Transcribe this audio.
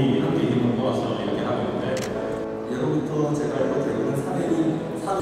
이렇게 이름 모아서 이렇게 하고 있는데. 예로부터 제가 알고 들어오는 사례는 사